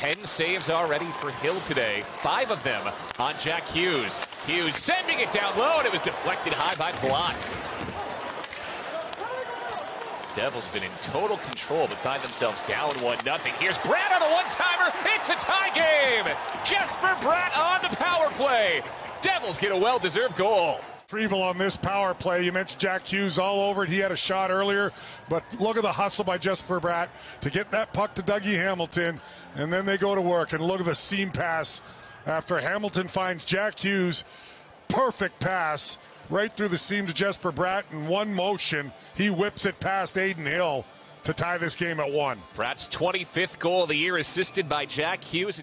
10 saves already for Hill today, five of them on Jack Hughes. Hughes sending it down low, and it was deflected high by Block. Devils been in total control, but find themselves down 1 nothing. Here's Bratt on a one-timer. It's a tie game. Jesper Bratt on the power play. Devils get a well-deserved goal. Retrieval on this power play. You mentioned Jack Hughes all over it. He had a shot earlier, but look at the hustle by Jesper Bratt to get that puck to Dougie Hamilton, and then they go to work. And look at the seam pass after Hamilton finds Jack Hughes. Perfect pass right through the seam to Jesper Bratt in one motion. He whips it past Adin Hill to tie this game at one. Bratt's 25th goal of the year, assisted by Jack Hughes.